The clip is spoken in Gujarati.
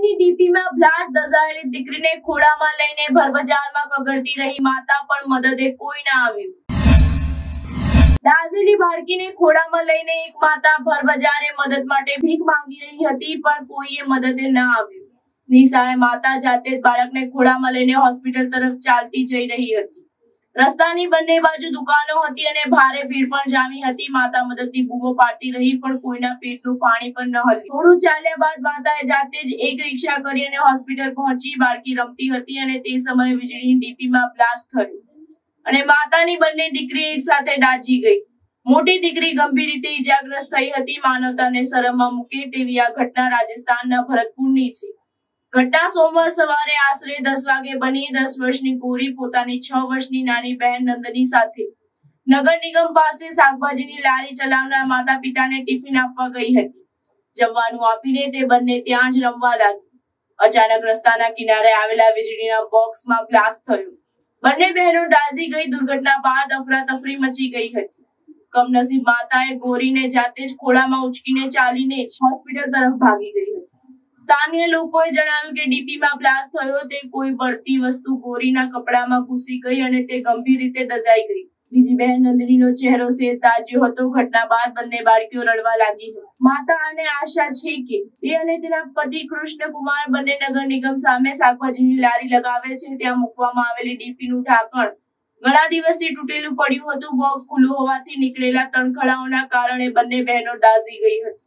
દાઝીની ડીપીમાં બ્લાસ્ટ દઝાયેલી દીકરીને ખોળામાં લઈને ભરબજારમાં કગરતી રહી માતા પણ મદદે કોઈ ના આવ્યું. દાઝેલી બાળકીને ખોળામાં લઈને એક માતા ભરબજારે મદદ માટે ભીખ માંગી રહી હતી, પણ કોઈએ મદદે ના આવ્યું. નિશાએ માતા જાતે જ બાળકને ખોળામાં લઈને હોસ્પિટલ તરફ ચાલતી જઈ રહી હતી. રસ્તાની બંને બાજુ દુકાનો હતી અને ભારે ભીડ પણ જામી હતી. માતા મદદની બૂમો પાડતી રહી, પણ કોઈના પેટનું પાણી પણ ન હલ્યું. થોડું ચાલ્યા બાદ માતાએ જાતે જ એક રિક્ષા કરી અને હોસ્પિટલ પહોંચી બાળકી રમતી હતી અને તે સમયે વીજળીની ડીપીમાં બ્લાસ્ટ થયું. અને માતાની બંને દીકરી એક સાથે દાજી ગઈ. મોટી દીકરી ગંભીર રીતે ઇજાગ્રસ્ત થઈ હતી. માનવતાને શરમમાં મૂકે તેવી આ ઘટના રાજસ્થાનના ભરતપુરની છે. ઘટના સોમવાર સવારે આશરે દસ વાગે બની દસ વર્ષની ગોરી પોતાની છ વર્ષની નાની બહેન નંદની સાથે. નગર નિગમ પાસે શાકભાજીની લારી ચલાવનાર માતા પિતાને ટિફિન આપવા ગઈ હતી. જમવાનું આપીને તે બંને ત્યાં જ રમવા લાગી. અચાનક રસ્તાના કિનારે આવેલા વીજળીના બોક્સમાં બ્લાસ્ટ થયો. બંને બહેનો દાઝી ગઈ દુર્ઘટના બાદ અફરાતફરી મચી ગઈ હતી. કમનસીબ માતાએ ગોરીને જાતે જ ખોળામાં ઉચકીને ચાલીને જ હોસ્પિટલ તરફ ભાગી ગઈ હતી. સ્થાનિય લોકોએ જણાવ્યું કે ડીપીમાં બ્લાસ્ટ થયો, તે કોઈ પડતી વસ્તુ ગોરીના કપડામાં ઘૂસી ગઈ અને તે ગંભીર રીતે દજાઈ ગઈ. બીજી બહેન નંદનીનો ચહેરો સેર તાજ્યો હતો. ઘટના બાદ બંને બાળકીઓ રડવા લાગી માતા અને આશા છે કે તે અને તેના પતિ કૃષ્ણકુમાર બંને નગર નિગમ સામે શાકભાજીની લારી લગાવે છે. ત્યાં મૂકવામાં આવેલી ડીપીનું ઢાંકણ ઘણા દિવસથી તૂટેલું પડ્યું હતું. બોક્સ ખુલ્લું હોવાથી નીકળેલા તણખડાઓના કારણે બંને બહેનો દાઝી ગઈ હતી.